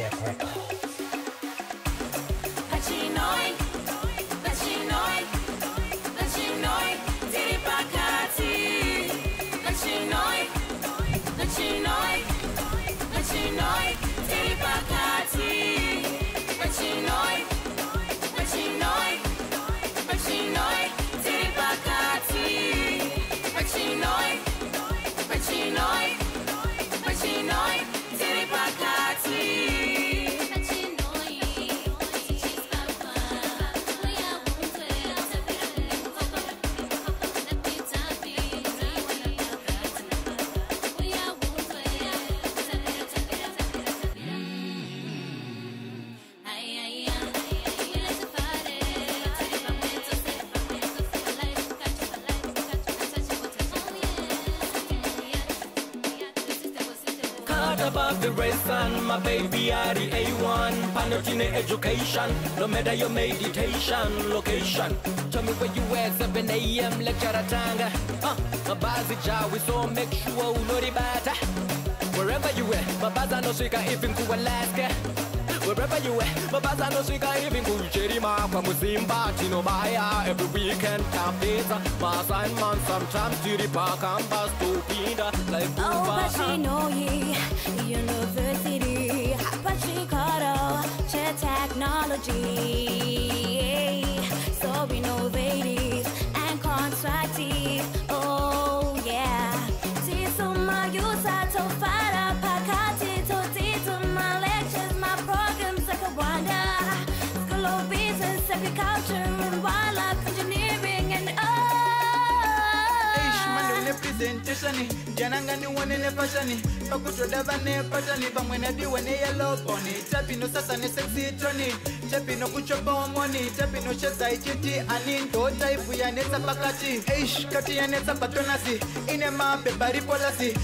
different. Caught above the race and my baby are the A1 Panotine education, no matter your meditation location. Tell me where you at, 7 a.m. lecture at Tanga. Uh, Mabazi jawi, so make sure unori bata. Wherever you at, mabaza no swika even to Alaska Wherever you eh? at, mabaza no even to Cherima Kwa Musimba, Tino Baya Every weekend, Tapeza My assignment, sometimes to the park and bus to Pinda Like Oh, Uber, Pachinhoyi University. Pachikoro Che technology. So innovative and constructive Oh yeah. Yusa to fara pakati presentation ndiananga ndione nepashani pakutoda vane pashani pamwe nadiwe neyeloboni tapino sasa nesexitoni chapino kuchopawo moni tapino shedza ichiti. Ani ndo taipu yanetsa pakati eish kati yanetsa batonasi ine mapeparipolasi